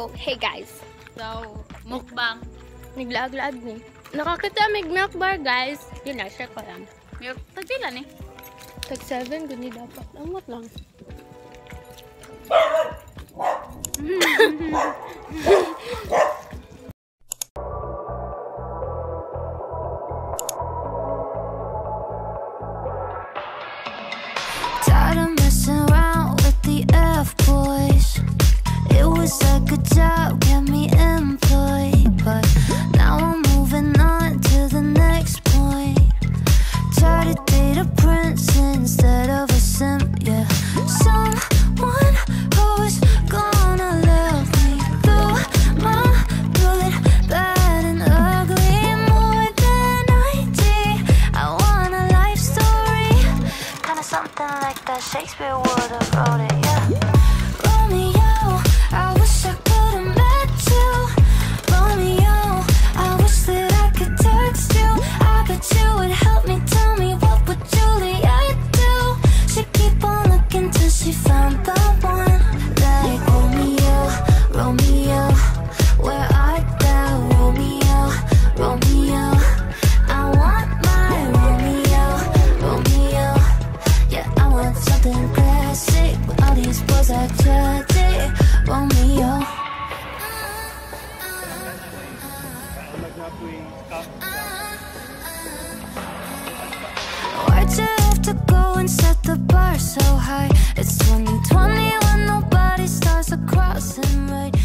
So, hey guys. So, mukbang. Naglaag-laag ni. Nakakita mig milk bar guys. Yun na, share ko lang. Yung tagpila ni. Tag 7, guni dapat. Amot lang. good job, me. But now I'm moving on to the next point. Try to date a prince instead of a yeah. Someone who's gonna love me through my good, bad, and ugly. More than 90. I want a life story. Kinda something like that Shakespeare would have wrote it, classic. All these boys are tragic. Romeo. Why'd you have to go and set the bar so high? It's 2020 when nobody starts to cross and right.